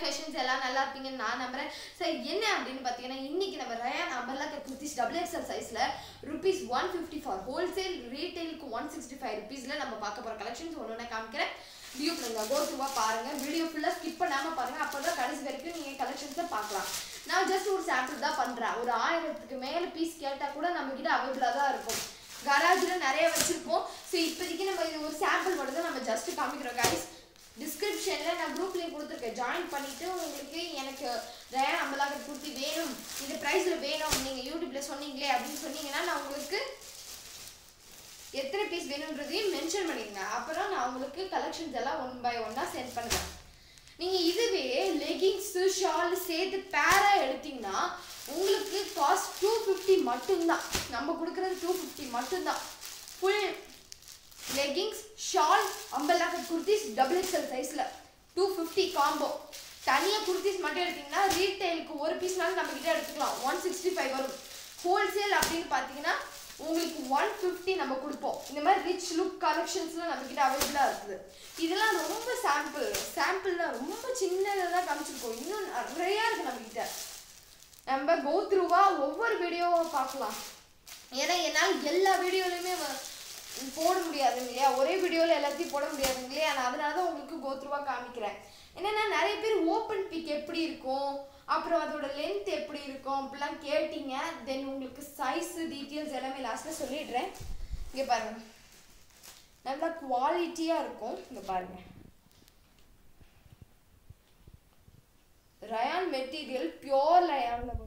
Fashions எல்லாம் நல்லா இருப்பீங்கன்னு நான் நம்புறேன். சார் என்ன அப்படின்னு பார்த்தீங்கன்னா இன்னைக்கு நம்ம rayon umbrella cut kurtis double XL சைஸில் rupees one fifty for wholesale ரீட்டைலுக்கு one sixty five ருபீஸில் நம்ம பார்க்க போகிற கலெக்ஷன்ஸ் ஒன்று ஒன்று காமிக்கிறேன். வியூ பண்ணுங்க கோ த்ரூவாக பாருங்க. வீடியோ ஃபுல்லாக ஸ்கிப் பண்ணாமல் பாருங்க. அப்போ தான் கடைசி வரைக்கும் நீங்கள் கலெக்ஷன்ஸை பார்க்கலாம். நான் ஜஸ்ட் ஒரு சாம்பிள் தான் பண்ணுறேன் ஒரு ஆயிரத்துக்கு மேலே பீஸ் கேட்டால் கூட நம்மக்கிட்ட அவைலபிளாக தான் இருக்கும். கராஜில் நிறைய வச்சுருப்போம். ஸோ இப்போதைக்கு நம்ம இது ஒரு சாம்பிள் மட்டும் தான் நம்ம ஜஸ்ட் காமிக்கிறோம் கைஸ் டிஸ்கிரிப்ஷனில் நான் குரூப்லேயும் கொடுத்துருக்கேன். ஜாயின் பண்ணிவிட்டு உங்களுக்கு எனக்கு ரயான் அம்பலாகர் குர்த்தி வேணும். இந்த ப்ரைஸில் வேணும். நீங்கள் யூடியூப்பில் சொன்னீங்களே அப்படின்னு சொன்னீங்கன்னா நான் உங்களுக்கு எத்தனை பீஸ் வேணுன்றதையும் மென்ஷன் பண்ணிடுங்க. அப்புறம் நான் உங்களுக்கு கலெக்ஷன்ஸ் எல்லாம் ஒன் பை ஒன்னாக சென்ட் பண்ணுறேன். நீங்கள் இதுவே லெகிங்ஸு ஷால் சேர்த்து பேராக எடுத்தீங்கன்னா உங்களுக்கு காஸ்ட் டூ ஃபிஃப்டி மட்டும்தான். நம்ம கொடுக்குறது டூ ஃபிஃப்டி மட்டும்தான். Full leggings shawl umbrella kurtis double XL சைஸில் டூ ஃபிஃப்டி காம்போ தனியாக குர்த்திஸ் மட்டும் எடுத்தீங்கன்னா ரீட்டைலுக்கு ஒரு பீஸ்னாலும் நம்ம எடுத்துக்கலாம். ஒன் சிக்ஸ்டி ஃபைவ் வரும். ஹோல்சேல் அப்படின்னு பார்த்தீங்கன்னா உங்களுக்கு ஒன் ஃபிஃப்டி நம்ம கொடுப்போம். இந்த மாதிரி ரிச் லுக் கலெக்ஷன்ஸ்லாம் நம்ம கிட்ட அவைலபிளாக இருக்குது. இதெல்லாம் ரொம்ப சாம்பிள் சாம்பிள் தான் ரொம்ப சின்னதாக தான் காமிச்சிருக்கோம். இன்னும் நிறையா இருக்குது நம்ம கிட்ட. நம்ம கோத்ரூவாக ஒவ்வொரு வீடியோவும் பார்க்கலாம். ஏன்னா என்னால் எல்லா வீடியோலையுமே போட முடியாது இல்லையா ஒரே வீடியோவில் எல்லாத்தையும் போட முடியாதுங்க இல்லையா நான் அதனால தான் உங்களுக்கு கோத்ரூவாக காமிக்கிறேன். என்னென்னா நிறைய பேர் ஓப்பன் பிக் எப்படி இருக்கும்? அப்புறம் அதோட லென்த் எப்படி இருக்கும்? அப்படிலாம் கேட்டீங்க. தென் உங்களுக்கு சைஸ் டீட்டெயில்ஸ் எல்லாமே லாஸ்ட்டில் சொல்லிடுறேன். இங்கே பாருங்க. நல்லா குவாலிட்டியாக இருக்கும். இங்கே பாருங்க. Rayon material pure ரயானில்